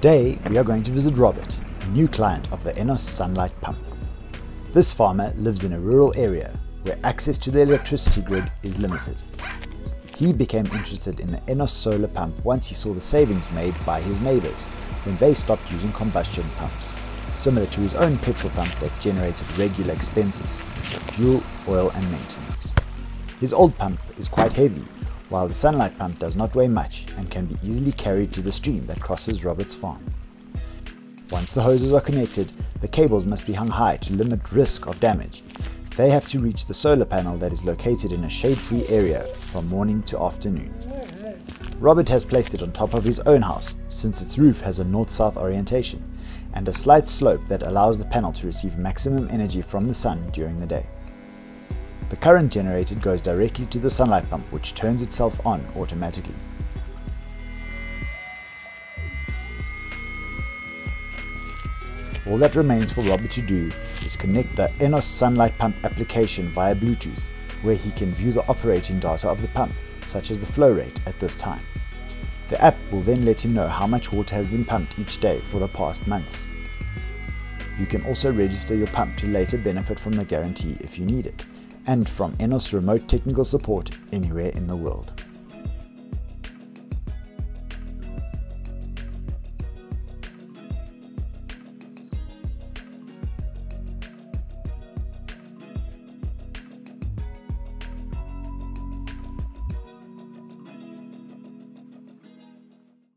Today we are going to visit Robert, a new client of the ennos Sunlight Pump. This farmer lives in a rural area where access to the electricity grid is limited. He became interested in the ennos solar pump once he saw the savings made by his neighbours when they stopped using combustion pumps, similar to his own petrol pump that generated regular expenses for fuel, oil and maintenance. His old pump is quite heavy, while the sunlight pump does not weigh much and can be easily carried to the stream that crosses Robert's farm. Once the hoses are connected, the cables must be hung high to limit risk of damage they have to reach the solar panel that is located in a shade-free area from morning to afternoon. Robert has placed it on top of his own house since its roof has a north-south orientation and a slight slope that allows the panel to receive maximum energy from the sun during the day. The current generated goes directly to the sunlight pump which turns itself on automatically. All that remains for Robert to do is connect the ennos Sunlight Pump application via Bluetooth, where he can view the operating data of the pump, such as the flow rate at this time. The app will then let him know how much water has been pumped each day for the past months. You can also register your pump to later benefit from the guarantee if you need it, and from ennos remote technical support anywhere in the world.